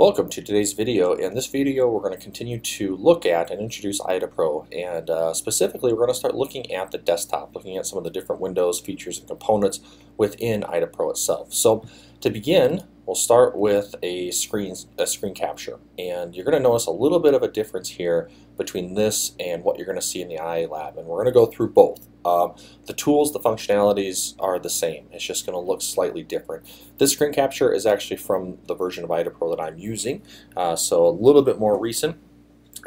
Welcome to today's video. In this video we're going to continue to look at and introduce IDA Pro and uh, specifically we're going to start looking at the desktop, looking at some of the different windows, features, and components within IDA Pro itself. So to begin we'll start with a screen, a screen capture and you're going to notice a little bit of a difference here between this and what you're going to see in the IA lab and we're going to go through both. Um, the tools, the functionalities are the same. It's just going to look slightly different. This screen capture is actually from the version of IDA Pro that I'm using, uh, so a little bit more recent.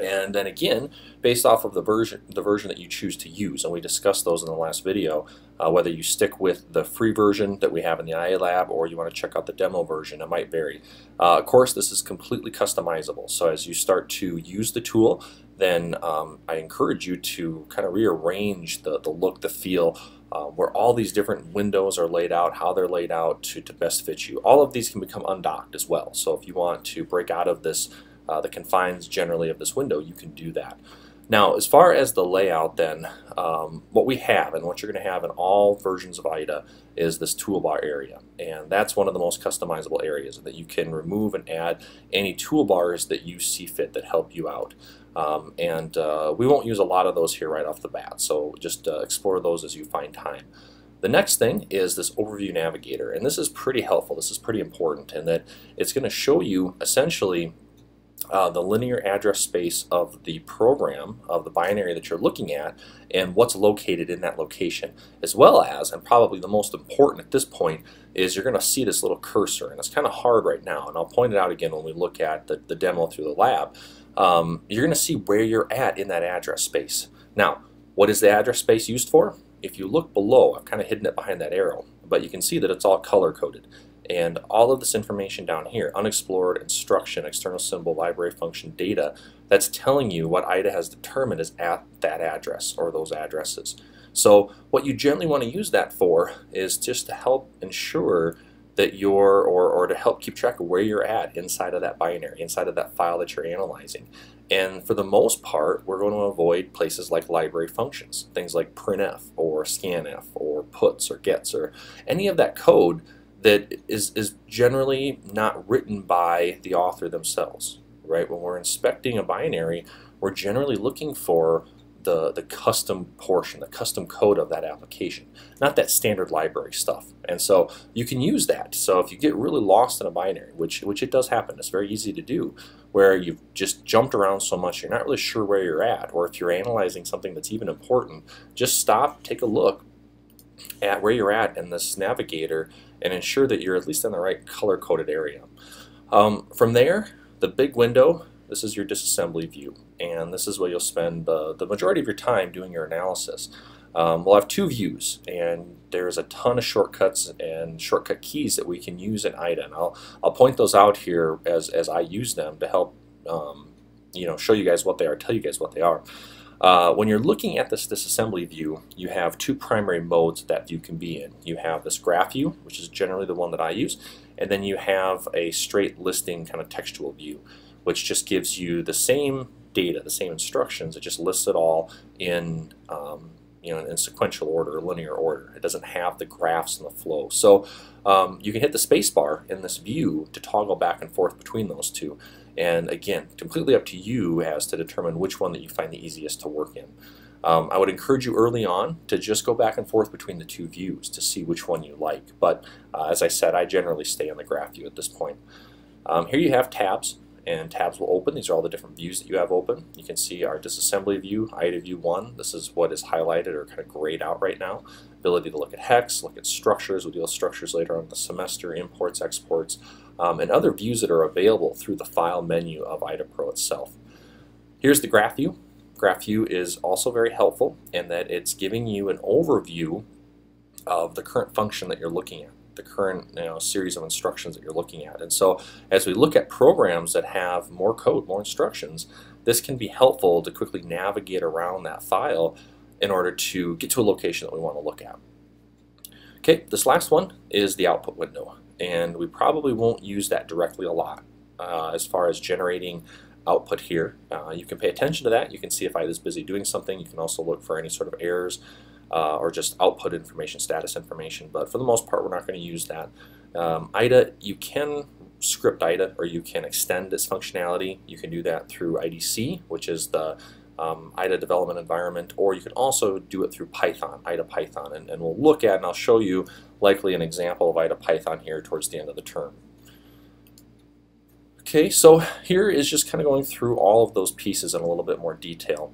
And then again, based off of the version the version that you choose to use, and we discussed those in the last video, uh, whether you stick with the free version that we have in the IA Lab or you want to check out the demo version, it might vary. Uh, of course, this is completely customizable, so as you start to use the tool, then um, I encourage you to kind of rearrange the, the look, the feel, uh, where all these different windows are laid out, how they're laid out to, to best fit you. All of these can become undocked as well. So if you want to break out of this, uh, the confines generally of this window, you can do that. Now, as far as the layout then, um, what we have and what you're going to have in all versions of IDA is this toolbar area. And that's one of the most customizable areas that you can remove and add any toolbars that you see fit that help you out. Um, and uh, we won't use a lot of those here right off the bat, so just uh, explore those as you find time. The next thing is this overview navigator, and this is pretty helpful. This is pretty important in that it's going to show you essentially uh, the linear address space of the program, of the binary that you're looking at, and what's located in that location. As well as, and probably the most important at this point, is you're going to see this little cursor, and it's kind of hard right now, and I'll point it out again when we look at the, the demo through the lab um, you're going to see where you're at in that address space. Now, what is the address space used for? If you look below, I've kind of hidden it behind that arrow, but you can see that it's all color-coded. And all of this information down here, unexplored, instruction, external symbol, library function, data, that's telling you what IDA has determined is at that address or those addresses. So what you generally want to use that for is just to help ensure that you're, or, or to help keep track of where you're at inside of that binary, inside of that file that you're analyzing. And for the most part, we're going to avoid places like library functions, things like printf or scanf or puts or gets or any of that code that is, is generally not written by the author themselves, right? When we're inspecting a binary, we're generally looking for the, the custom portion, the custom code of that application, not that standard library stuff. And so you can use that. So if you get really lost in a binary, which, which it does happen, it's very easy to do, where you've just jumped around so much you're not really sure where you're at, or if you're analyzing something that's even important, just stop, take a look at where you're at in this navigator and ensure that you're at least in the right color-coded area. Um, from there, the big window this is your disassembly view, and this is where you'll spend uh, the majority of your time doing your analysis. Um, we'll have two views, and there's a ton of shortcuts and shortcut keys that we can use in IDA. And I'll, I'll point those out here as, as I use them to help um, you know, show you guys what they are, tell you guys what they are. Uh, when you're looking at this disassembly view, you have two primary modes that view can be in. You have this graph view, which is generally the one that I use, and then you have a straight listing kind of textual view which just gives you the same data, the same instructions. It just lists it all in um, you know in sequential order, linear order. It doesn't have the graphs and the flow. So um, you can hit the spacebar in this view to toggle back and forth between those two. And again, completely up to you as to determine which one that you find the easiest to work in. Um, I would encourage you early on to just go back and forth between the two views to see which one you like. But uh, as I said, I generally stay on the graph view at this point. Um, here you have tabs and tabs will open. These are all the different views that you have open. You can see our disassembly view, IDA view 1. This is what is highlighted or kind of grayed out right now. Ability to look at hex, look at structures. We'll deal with structures later on in the semester, imports, exports, um, and other views that are available through the file menu of IDA Pro itself. Here's the graph view. Graph view is also very helpful in that it's giving you an overview of the current function that you're looking at the current you know, series of instructions that you're looking at. And so as we look at programs that have more code, more instructions, this can be helpful to quickly navigate around that file in order to get to a location that we want to look at. Okay, this last one is the output window, and we probably won't use that directly a lot uh, as far as generating output here. Uh, you can pay attention to that. You can see if I was busy doing something. You can also look for any sort of errors uh, or just output information, status information, but for the most part we're not going to use that. Um, IDA, you can script IDA or you can extend its functionality. You can do that through IDC, which is the um, IDA development environment, or you can also do it through Python, IDA Python. And, and we'll look at, and I'll show you likely an example of IDA Python here towards the end of the term. Okay, so here is just kind of going through all of those pieces in a little bit more detail.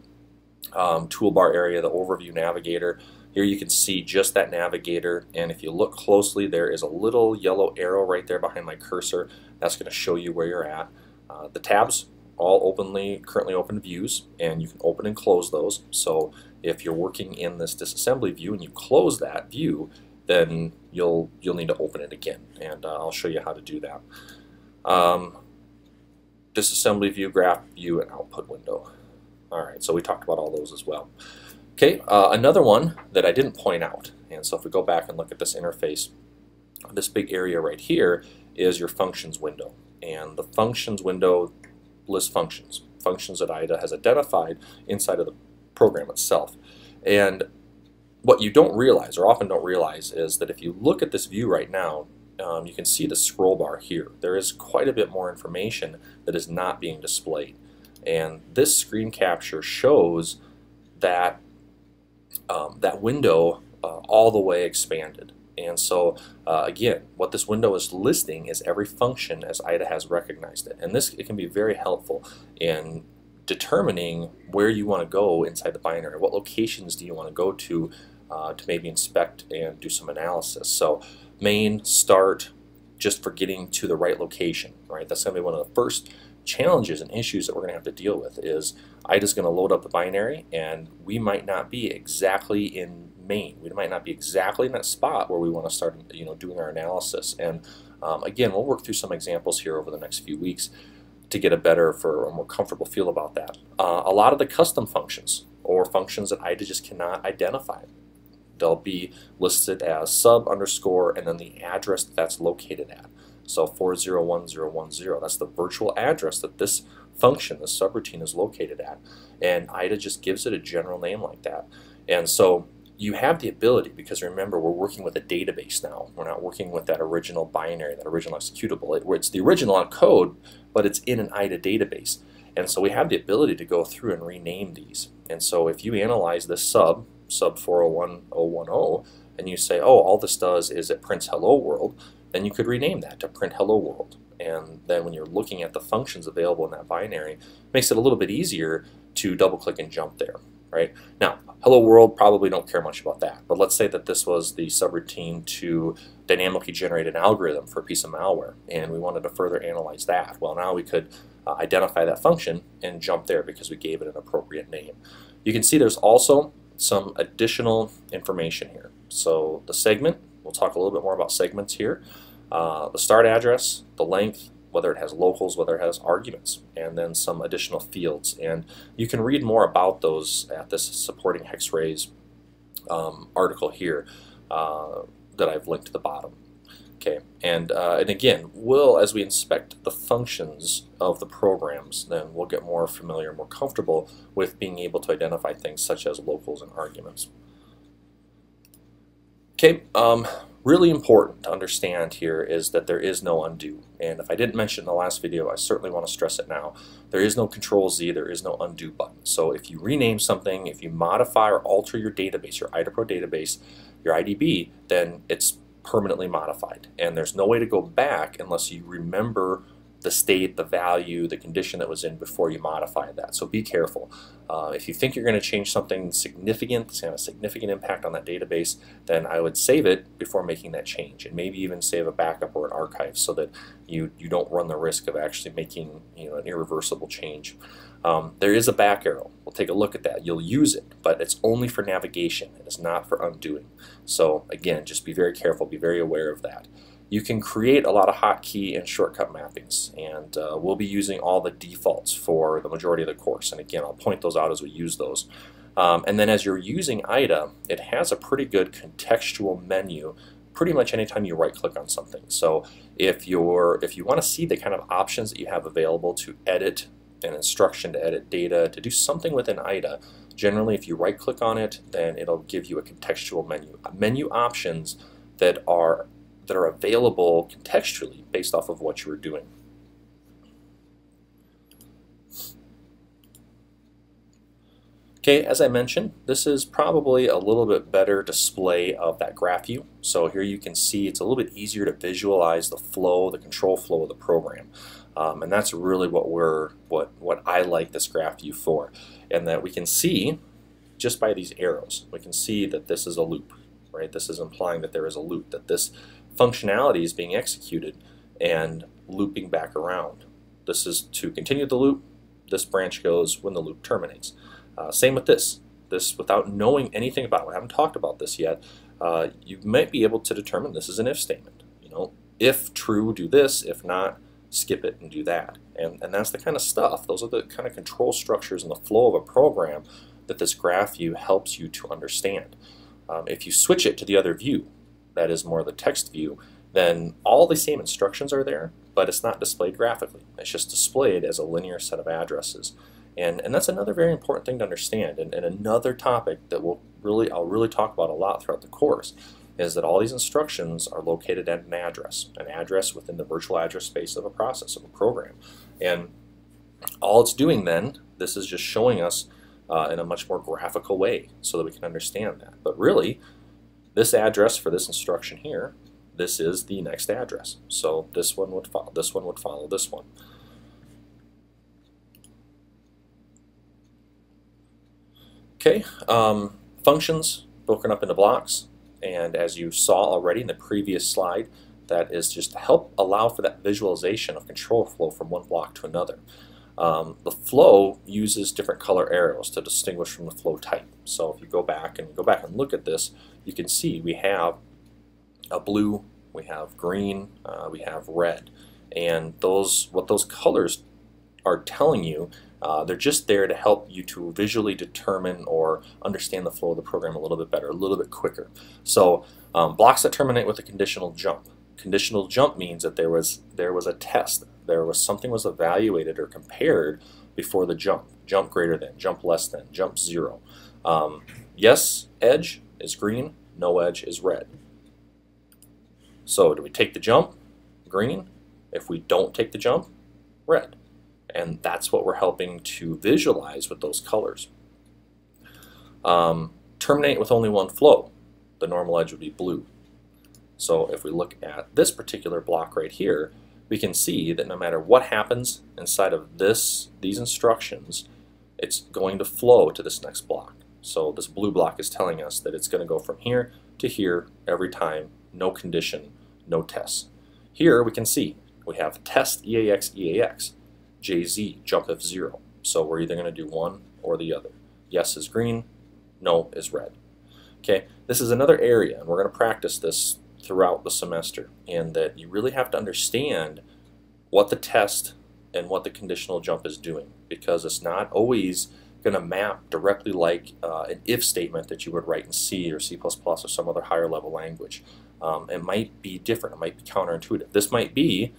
Um, toolbar area, the overview navigator. Here you can see just that navigator, and if you look closely, there is a little yellow arrow right there behind my cursor. That's going to show you where you're at. Uh, the tabs all openly, currently open views, and you can open and close those. So if you're working in this disassembly view and you close that view, then you'll you'll need to open it again, and uh, I'll show you how to do that. Um, disassembly view, graph view, and output window. All right, so we talked about all those as well. Okay, uh, another one that I didn't point out, and so if we go back and look at this interface, this big area right here is your functions window. And the functions window lists functions, functions that IDA has identified inside of the program itself. And what you don't realize, or often don't realize, is that if you look at this view right now, um, you can see the scroll bar here. There is quite a bit more information that is not being displayed. And this screen capture shows that um, that window uh, all the way expanded. And so uh, again, what this window is listing is every function as IDA has recognized it. And this it can be very helpful in determining where you want to go inside the binary. What locations do you want to go to uh, to maybe inspect and do some analysis. So main, start, just for getting to the right location, right? That's going to be one of the first challenges and issues that we're going to have to deal with is IDA's going to load up the binary and we might not be exactly in main. We might not be exactly in that spot where we want to start you know, doing our analysis. And um, again, we'll work through some examples here over the next few weeks to get a better, for a more comfortable feel about that. Uh, a lot of the custom functions or functions that IDA just cannot identify they'll be listed as sub underscore and then the address that that's located at. So 401010, that's the virtual address that this function, this subroutine is located at. And IDA just gives it a general name like that. And so you have the ability, because remember, we're working with a database now. We're not working with that original binary, that original executable. It, it's the original on code, but it's in an IDA database. And so we have the ability to go through and rename these. And so if you analyze this sub, sub 401010 and you say, oh, all this does is it prints hello world, then you could rename that to print hello world. And then when you're looking at the functions available in that binary, it makes it a little bit easier to double click and jump there, right? Now, hello world probably don't care much about that, but let's say that this was the subroutine to dynamically generate an algorithm for a piece of malware, and we wanted to further analyze that. Well, now we could uh, identify that function and jump there because we gave it an appropriate name. You can see there's also some additional information here. So the segment, we'll talk a little bit more about segments here. Uh, the start address, the length, whether it has locals, whether it has arguments, and then some additional fields. And you can read more about those at this supporting Hex-Rays um, article here uh, that I've linked to the bottom. Okay, and, uh, and again, we'll, as we inspect the functions of the programs, then we'll get more familiar, more comfortable with being able to identify things such as locals and arguments. Okay, um, really important to understand here is that there is no undo. And if I didn't mention in the last video, I certainly want to stress it now. There is no Control Z, there is no undo button. So if you rename something, if you modify or alter your database, your IDA Pro database, your IDB, then it's permanently modified. And there's no way to go back unless you remember the state, the value, the condition that was in before you modify that. So be careful. Uh, if you think you're going to change something significant, that's going to have a significant impact on that database, then I would save it before making that change, and maybe even save a backup or an archive so that you you don't run the risk of actually making you know an irreversible change. Um, there is a back arrow. We'll take a look at that. You'll use it, but it's only for navigation. It is not for undoing. So again, just be very careful. Be very aware of that you can create a lot of hotkey and shortcut mappings and uh, we'll be using all the defaults for the majority of the course. And again I'll point those out as we use those. Um, and then as you're using IDA it has a pretty good contextual menu pretty much anytime you right click on something. So if you're if you want to see the kind of options that you have available to edit an instruction to edit data to do something within IDA generally if you right click on it then it'll give you a contextual menu. Menu options that are that are available contextually based off of what you were doing. Okay, as I mentioned, this is probably a little bit better display of that graph view. So here you can see it's a little bit easier to visualize the flow, the control flow of the program. Um, and that's really what we're what what I like this graph view for, and that we can see just by these arrows, we can see that this is a loop, right? This is implying that there is a loop, that this functionality is being executed and looping back around. This is to continue the loop. This branch goes when the loop terminates. Uh, same with this. This, without knowing anything about it, I haven't talked about this yet, uh, you might be able to determine this is an if statement. You know, if true, do this. If not, skip it and do that. And, and that's the kind of stuff, those are the kind of control structures and the flow of a program that this graph view helps you to understand. Um, if you switch it to the other view, that is more the text view, then all the same instructions are there, but it's not displayed graphically. It's just displayed as a linear set of addresses. And, and that's another very important thing to understand and, and another topic that we'll really, I'll really talk about a lot throughout the course is that all these instructions are located at an address, an address within the virtual address space of a process, of a program. And all it's doing then, this is just showing us uh, in a much more graphical way so that we can understand that. But really, this address for this instruction here, this is the next address. So this one would follow, this one would follow this one. Okay, um, functions broken up into blocks. And as you saw already in the previous slide, that is just to help allow for that visualization of control flow from one block to another. Um, the flow uses different color arrows to distinguish from the flow type. So if you go back and go back and look at this, you can see we have a blue, we have green, uh, we have red. And those what those colors are telling you uh, they're just there to help you to visually determine or understand the flow of the program a little bit better, a little bit quicker. So um, blocks that terminate with a conditional jump. Conditional jump means that there was there was a test, there was something was evaluated or compared before the jump. Jump greater than, jump less than, jump zero. Um, yes, edge is green, no edge is red. So do we take the jump? Green. If we don't take the jump, red. And that's what we're helping to visualize with those colors. Um, terminate with only one flow. The normal edge would be blue. So if we look at this particular block right here, we can see that no matter what happens inside of this, these instructions, it's going to flow to this next block. So this blue block is telling us that it's going to go from here to here every time, no condition, no tests. Here we can see we have test EAX EAX. JZ, jump F0. So we're either going to do one or the other. Yes is green, no is red. Okay, this is another area, and we're going to practice this throughout the semester, and that you really have to understand what the test and what the conditional jump is doing, because it's not always going to map directly like uh, an if statement that you would write in C or C++ or some other higher level language. Um, it might be different, it might be counterintuitive. This might be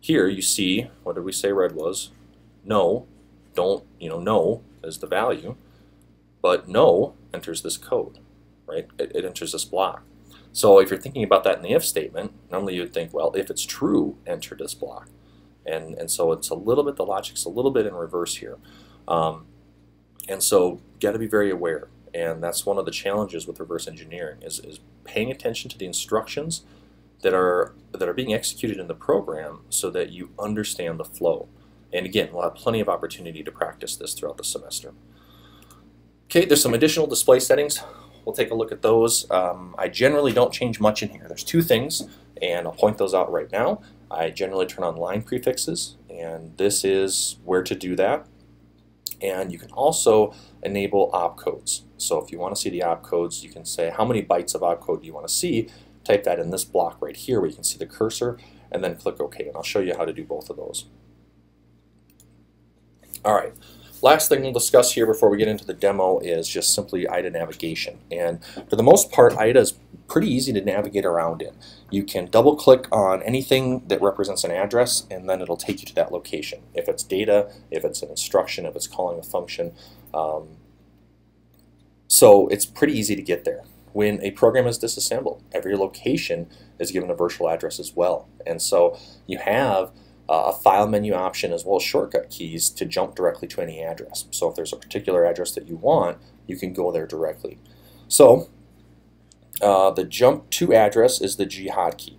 here you see, what did we say red was? No, don't, you know, no is the value, but no enters this code, right? It, it enters this block. So if you're thinking about that in the if statement, normally you'd think, well, if it's true, enter this block. And, and so it's a little bit, the logic's a little bit in reverse here. Um, and so got to be very aware. And that's one of the challenges with reverse engineering is, is paying attention to the instructions that are that are being executed in the program so that you understand the flow. And again, we'll have plenty of opportunity to practice this throughout the semester. Okay, there's some additional display settings. We'll take a look at those. Um, I generally don't change much in here. There's two things, and I'll point those out right now. I generally turn on line prefixes, and this is where to do that. And you can also enable opcodes. So if you want to see the opcodes, you can say how many bytes of opcode do you want to see, type that in this block right here where you can see the cursor and then click OK and I'll show you how to do both of those. Alright, last thing we'll discuss here before we get into the demo is just simply IDA navigation and for the most part IDA is pretty easy to navigate around in. You can double click on anything that represents an address and then it'll take you to that location. If it's data, if it's an instruction, if it's calling a function. Um, so it's pretty easy to get there when a program is disassembled. Every location is given a virtual address as well. And so you have a file menu option as well as shortcut keys to jump directly to any address. So if there's a particular address that you want, you can go there directly. So uh, the jump to address is the G hotkey.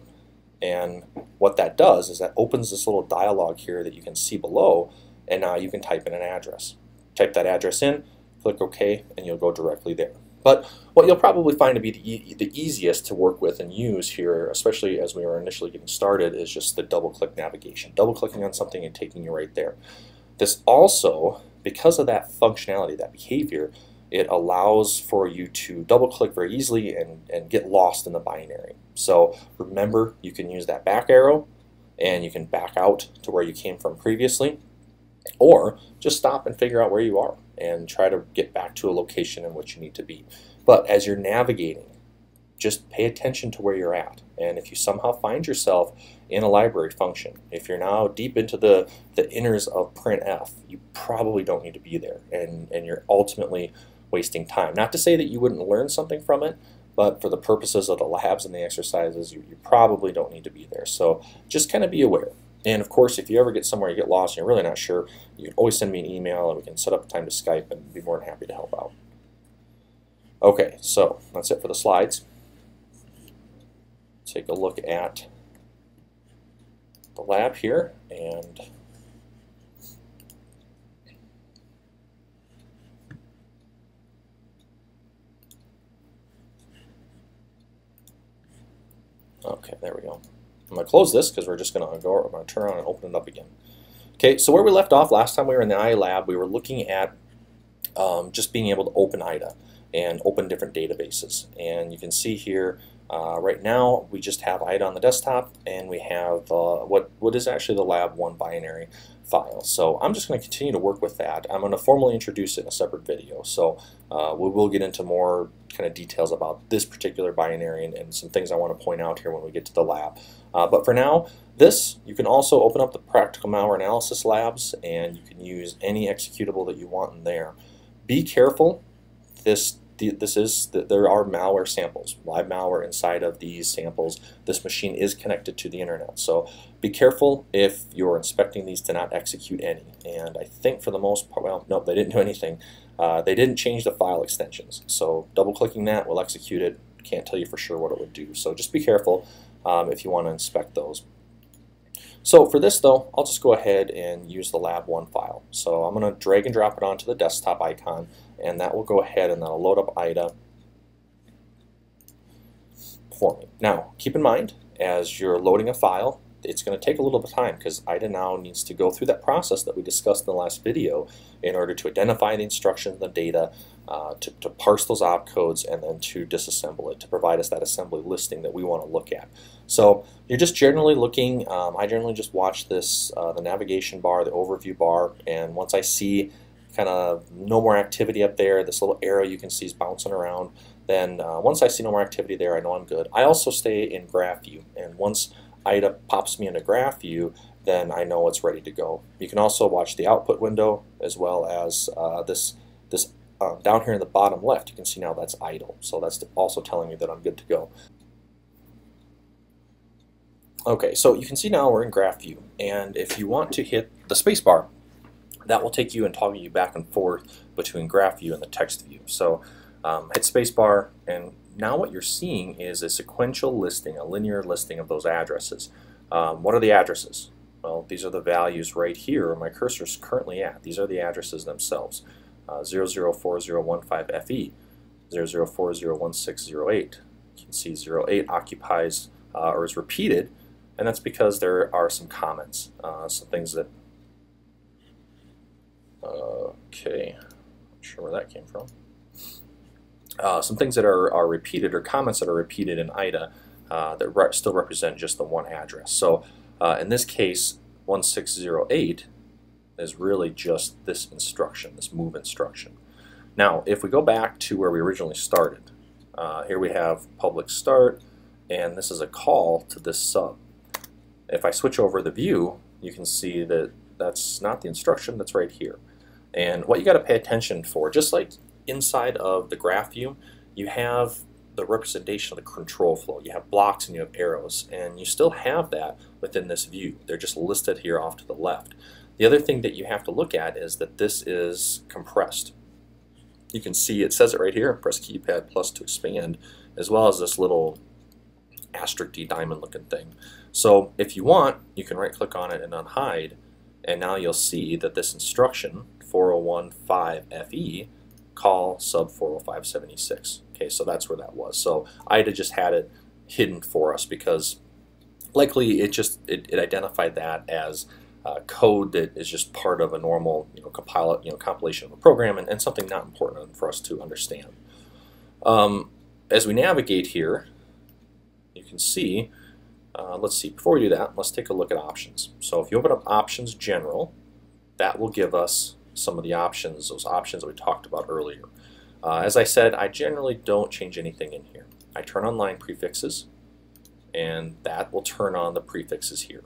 And what that does is that opens this little dialog here that you can see below, and now you can type in an address. Type that address in, click OK, and you'll go directly there. But what you'll probably find to be the, e the easiest to work with and use here, especially as we were initially getting started, is just the double-click navigation. Double-clicking on something and taking you right there. This also, because of that functionality, that behavior, it allows for you to double-click very easily and, and get lost in the binary. So remember, you can use that back arrow and you can back out to where you came from previously, or just stop and figure out where you are and try to get back to a location in which you need to be. But as you're navigating, just pay attention to where you're at. And if you somehow find yourself in a library function, if you're now deep into the, the inners of printf, you probably don't need to be there. And, and you're ultimately wasting time. Not to say that you wouldn't learn something from it, but for the purposes of the labs and the exercises, you, you probably don't need to be there. So just kind of be aware. And of course, if you ever get somewhere you get lost and you're really not sure, you can always send me an email and we can set up a time to Skype and be more than happy to help out. Okay, so that's it for the slides. Take a look at the lab here and Okay, there we go. I'm going to close this because we're just going to go, I'm going to turn around and open it up again. Okay, so where we left off last time we were in the iLab, we were looking at um, just being able to open IDA and open different databases. And you can see here, uh, right now, we just have IDA on the desktop, and we have uh, what, what is actually the lab 1 binary file. So I'm just going to continue to work with that. I'm going to formally introduce it in a separate video. So uh, we will get into more kind of details about this particular binary and, and, some things I want to point out here when we get to the lab. Uh, but for now, this, you can also open up the Practical Malware Analysis Labs and you can use any executable that you want in there. Be careful. This this is that there are malware samples, live malware inside of these samples. This machine is connected to the internet, so be careful if you're inspecting these to not execute any. And I think for the most part, well, no, they didn't do anything. Uh, they didn't change the file extensions, so double-clicking that will execute it. Can't tell you for sure what it would do, so just be careful um, if you want to inspect those. So for this though, I'll just go ahead and use the lab1 file. So I'm going to drag and drop it onto the desktop icon and that will go ahead and that'll load up IDA for me. Now, keep in mind, as you're loading a file, it's going to take a little bit of time because IDA now needs to go through that process that we discussed in the last video in order to identify the instructions, the data, uh, to, to parse those opcodes, and then to disassemble it to provide us that assembly listing that we want to look at. So you're just generally looking, um, I generally just watch this, uh, the navigation bar, the overview bar, and once I see kind of no more activity up there, this little arrow you can see is bouncing around, then uh, once I see no more activity there, I know I'm good. I also stay in graph view, and once IDA pops me into graph view, then I know it's ready to go. You can also watch the output window as well as uh, this, this uh, down here in the bottom left, you can see now that's idle. So that's also telling me that I'm good to go. Okay, so you can see now we're in graph view, and if you want to hit the spacebar, that will take you and toggle you back and forth between graph view and the text view. So um, hit spacebar, and now what you're seeing is a sequential listing, a linear listing of those addresses. Um, what are the addresses? Well, these are the values right here where my cursor is currently at. These are the addresses themselves. Uh, 004015FE, 00401608. You can see 08 occupies uh, or is repeated, and that's because there are some comments, uh, some things that Okay, not sure where that came from. Uh, some things that are, are repeated or comments that are repeated in IDA uh, that re still represent just the one address. So uh, in this case, 1608 is really just this instruction, this move instruction. Now, if we go back to where we originally started, uh, here we have public start, and this is a call to this sub. If I switch over the view, you can see that that's not the instruction, that's right here. And what you got to pay attention for, just like inside of the graph view, you have the representation of the control flow. You have blocks and you have arrows, and you still have that within this view. They're just listed here off to the left. The other thing that you have to look at is that this is compressed. You can see it says it right here, press keypad plus to expand, as well as this little asterisk diamond looking thing. So if you want, you can right click on it and unhide, and now you'll see that this instruction, 4015FE, call sub 40576. Okay, so that's where that was. So IDA just had it hidden for us because likely it just it, it identified that as uh, code that is just part of a normal you know, compile, you know, compilation of a program and, and something not important for us to understand. Um, as we navigate here, you can see, uh, let's see, before we do that, let's take a look at options. So if you open up Options General, that will give us some of the options, those options that we talked about earlier. Uh, as I said, I generally don't change anything in here. I turn on line prefixes, and that will turn on the prefixes here.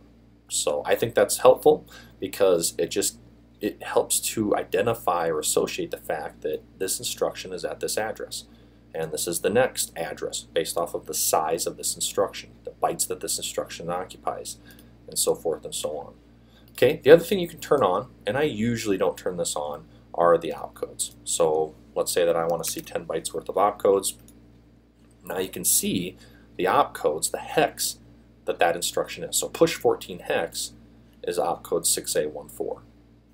So I think that's helpful because it just it helps to identify or associate the fact that this instruction is at this address. And this is the next address based off of the size of this instruction, the bytes that this instruction occupies, and so forth and so on. Okay, the other thing you can turn on, and I usually don't turn this on, are the opcodes. So let's say that I want to see 10 bytes worth of opcodes. Now you can see the opcodes, the hex that that instruction is. So push 14 hex is opcode 6A14.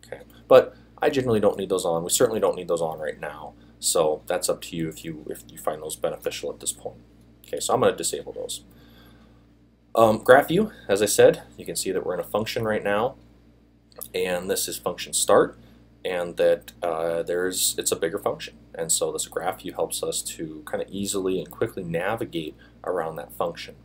Okay, but I generally don't need those on. We certainly don't need those on right now. So that's up to you if you if you find those beneficial at this point. Okay, so I'm going to disable those. Um, graph view, as I said, you can see that we're in a function right now, and this is function start, and that uh, there's it's a bigger function, and so this graph view helps us to kind of easily and quickly navigate around that function.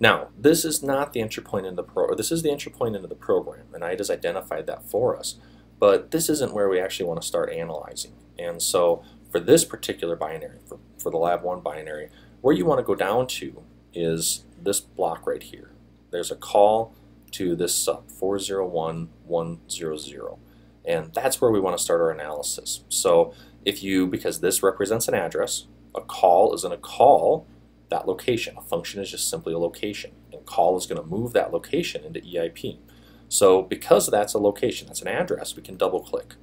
Now, this is not the entry point in the pro, this is the entry point into the program, and IDA's identified that for us, but this isn't where we actually want to start analyzing. And so for this particular binary, for, for the lab 1 binary, where you want to go down to is this block right here. There's a call to this sub 401100 and that's where we want to start our analysis. So if you, because this represents an address, a call is going a call that location. A function is just simply a location and call is going to move that location into EIP. So because that's a location, that's an address, we can double click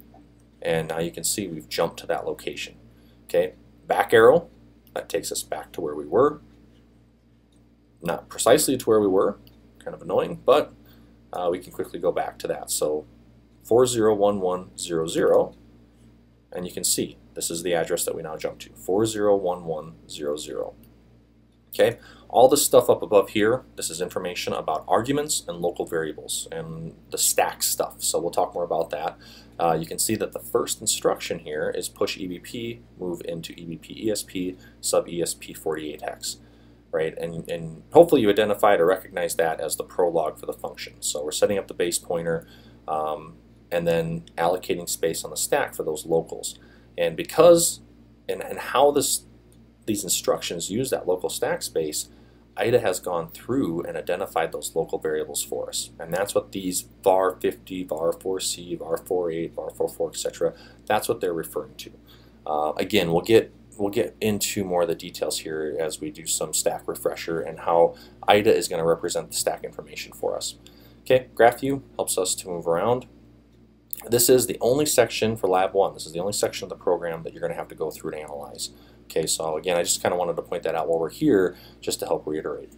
and now you can see we've jumped to that location. Okay, back arrow, that takes us back to where we were. Not precisely to where we were, kind of annoying, but uh, we can quickly go back to that. So 401100, and you can see this is the address that we now jump to, 401100. Okay, all this stuff up above here, this is information about arguments and local variables and the stack stuff. So we'll talk more about that. Uh, you can see that the first instruction here is push EBP, move into EBP ESP, sub ESP 48 hex. Right, and, and hopefully you identified or recognize that as the prologue for the function. So we're setting up the base pointer um, and then allocating space on the stack for those locals. And because and, and how this these instructions use that local stack space, IDA has gone through and identified those local variables for us. And that's what these var50, var4c, var48, var44, etc., that's what they're referring to. Uh, again, we'll get we'll get into more of the details here as we do some stack refresher and how IDA is going to represent the stack information for us. Okay, graph view helps us to move around. This is the only section for lab one. This is the only section of the program that you're going to have to go through to analyze. Okay, so again, I just kind of wanted to point that out while we're here, just to help reiterate.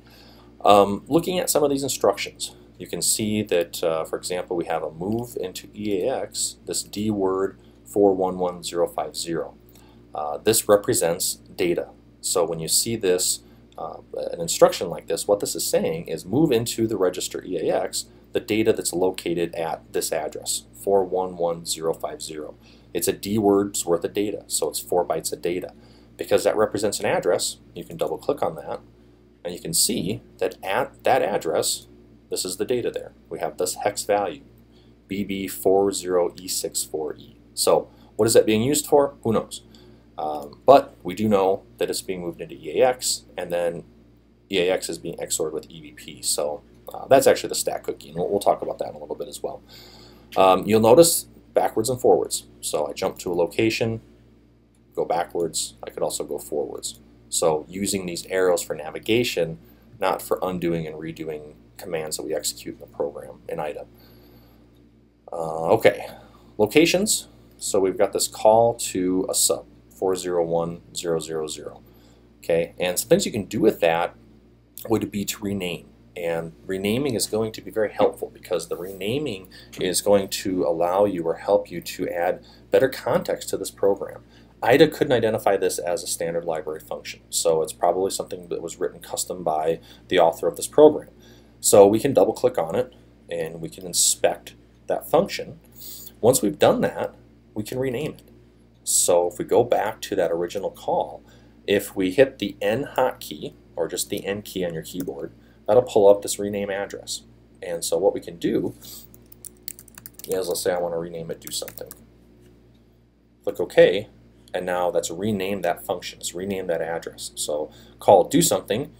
Um, looking at some of these instructions, you can see that, uh, for example, we have a move into EAX, this D word 411050. Uh, this represents data. So when you see this, uh, an instruction like this, what this is saying is move into the register EAX the data that's located at this address, 411050. It's a D word's worth of data, so it's 4 bytes of data. Because that represents an address, you can double click on that, and you can see that at that address, this is the data there. We have this hex value, BB40E64E. So what is that being used for? Who knows? Um, but we do know that it's being moved into EAX, and then EAX is being XORed with EBP. So uh, that's actually the stack cookie, and we'll, we'll, talk about that in a little bit as well. Um, you'll notice backwards and forwards. So I jump to a location, go backwards. I could also go forwards. So using these arrows for navigation, not for undoing and redoing commands that we execute in the program in IDA. Uh, okay, locations. So we've got this call to a sub, 401000. Okay, and some things you can do with that would be to rename. And renaming is going to be very helpful because the renaming is going to allow you or help you to add better context to this program. IDA couldn't identify this as a standard library function, so it's probably something that was written custom by the author of this program. So we can double click on it and we can inspect that function. Once we've done that, we can rename it. So if we go back to that original call, if we hit the N hotkey, or just the N key on your keyboard, that'll pull up this rename address. And so what we can do is, let's say I want to rename it do something. Click OK, and now that's renamed that function, it's renamed that address. So call do something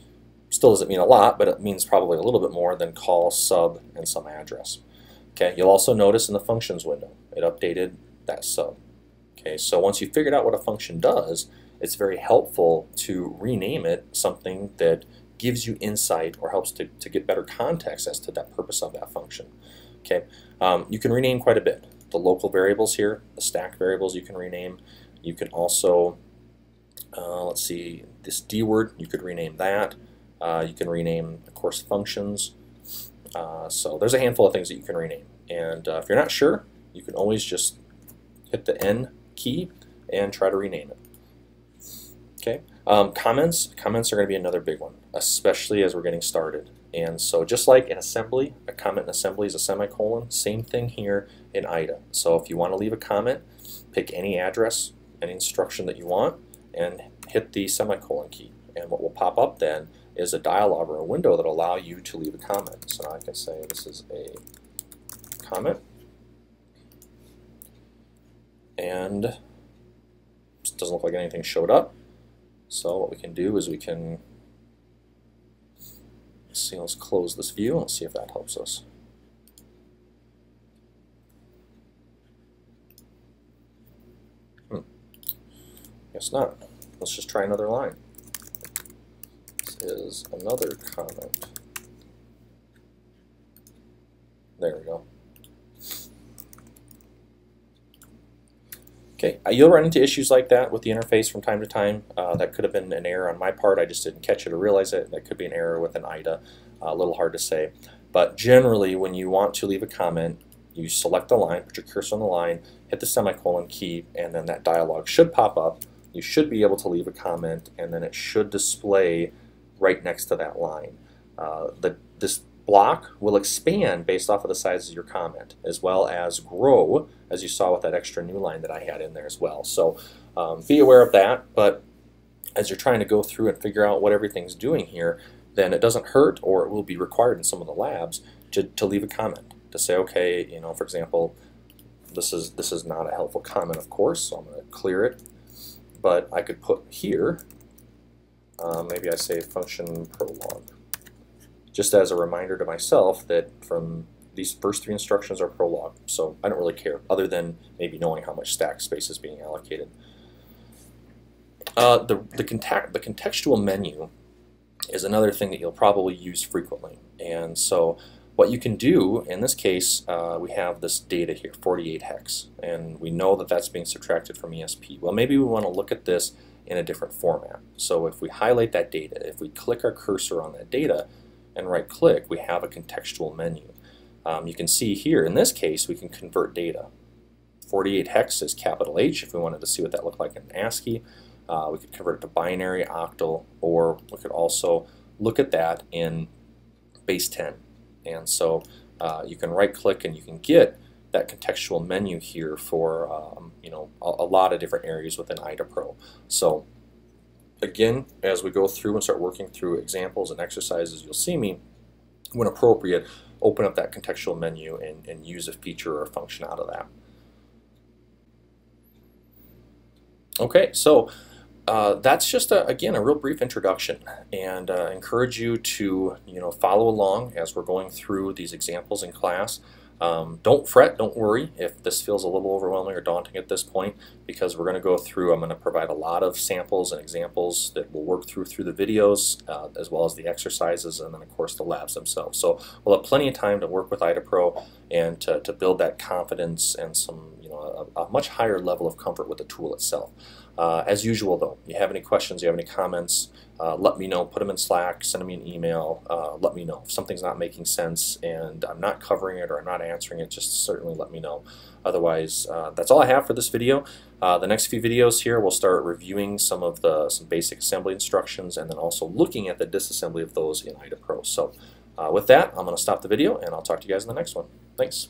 still doesn't mean a lot, but it means probably a little bit more than call sub and some address. Okay, you'll also notice in the functions window, it updated that sub. Okay, so once you've figured out what a function does, it's very helpful to rename it something that gives you insight or helps to, to get better context as to that purpose of that function. Okay, um, you can rename quite a bit. The local variables here, the stack variables you can rename. You can also, uh, let's see, this D word, you could rename that. Uh, you can rename, of course, functions. Uh, so there's a handful of things that you can rename. And uh, if you're not sure, you can always just hit the N key and try to rename it. Okay. Um, comments. Comments are going to be another big one, especially as we're getting started. And so just like in assembly, a comment in assembly is a semicolon, same thing here in IDA. So if you want to leave a comment, pick any address, any instruction that you want, and hit the semicolon key. And what will pop up then is a dialog or a window that will allow you to leave a comment. So I can say this is a comment. And it doesn't look like anything showed up. So what we can do is we can see, let's close this view and see if that helps us. Guess not. Let's just try another line. This is another comment. There we go. Okay, you'll run into issues like that with the interface from time to time. Uh, that could have been an error on my part. I just didn't catch it or realize it. That could be an error with an IDA. Uh, a little hard to say. But generally, when you want to leave a comment, you select the line, put your cursor on the line, hit the semicolon key, and then that dialog should pop up. You should be able to leave a comment, and then it should display right next to that line. Uh, the, this block will expand based off of the size of your comment, as well as grow, as you saw with that extra new line that I had in there as well. So um, be aware of that, but as you're trying to go through and figure out what everything's doing here, then it doesn't hurt, or it will be required in some of the labs, to, to leave a comment, to say, okay, you know, for example, this is, this is not a helpful comment, of course, so I'm going to clear it, but I could put here, uh, maybe I say function prolog just as a reminder to myself that from these first three instructions are prolog, so I don't really care, other than maybe knowing how much stack space is being allocated. Uh, the, the, the contextual menu is another thing that you'll probably use frequently. And so what you can do, in this case, uh, we have this data here, 48 hex, and we know that that's being subtracted from ESP. Well, maybe we want to look at this in a different format. So if we highlight that data, if we click our cursor on that data, and right click, we have a contextual menu. Um, you can see here, in this case, we can convert data. 48 hex is capital H if we wanted to see what that looked like in ASCII. Uh, we could convert it to binary, octal, or we could also look at that in base 10. And so uh, you can right click and you can get that contextual menu here for um, you know a, a, lot of different areas within IDA Pro. So again, as we go through and start working through examples and exercises, you'll see me, when appropriate, open up that contextual menu and, and use a feature or a function out of that. Okay, so uh, that's just, a, again, a real brief introduction and uh, encourage you to you know, follow along as we're going through these examples in class. Um, don't fret, don't worry if this feels a little overwhelming or daunting at this point because we're going to go through, I'm going to provide a lot of samples and examples that we'll work through through the videos uh, as well as the exercises and then of course the labs themselves. So we'll have plenty of time to work with IDA Pro and to, to build that confidence and some, you know, a, a much higher level of comfort with the tool itself. Uh, as usual though, you have any questions, you have any comments, uh, let me know, put them in Slack, send me an email, uh, let me know. If something's not making sense and I'm not covering it or I'm not answering it, just certainly let me know. Otherwise, uh, that's all I have for this video. Uh, the next few videos here, we'll start reviewing some of the some basic assembly instructions and then also looking at the disassembly of those in IDA Pro. So uh, with that, I'm going to stop the video and I'll talk to you guys in the next one. Thanks.